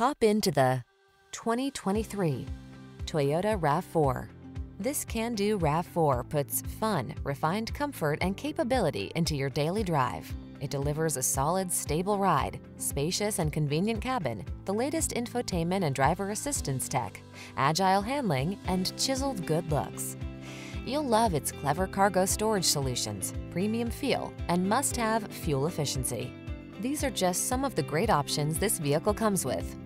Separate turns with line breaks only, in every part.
Hop into the 2023 Toyota RAV4. This can-do RAV4 puts fun, refined comfort, and capability into your daily drive. It delivers a solid, stable ride, spacious and convenient cabin, the latest infotainment and driver assistance tech, agile handling, and chiseled good looks. You'll love its clever cargo storage solutions, premium feel, and must-have fuel efficiency. These are just some of the great options this vehicle comes with.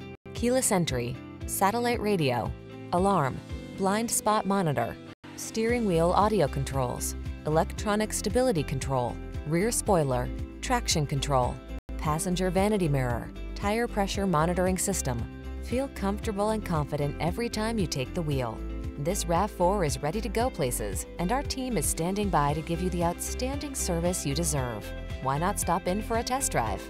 Keyless entry, satellite radio, alarm, blind spot monitor, steering wheel audio controls, electronic stability control, rear spoiler, traction control, passenger vanity mirror, tire pressure monitoring system. Feel comfortable and confident every time you take the wheel. This RAV4 is ready to go places, and our team is standing by to give you the outstanding service you deserve. Why not stop in for a test drive?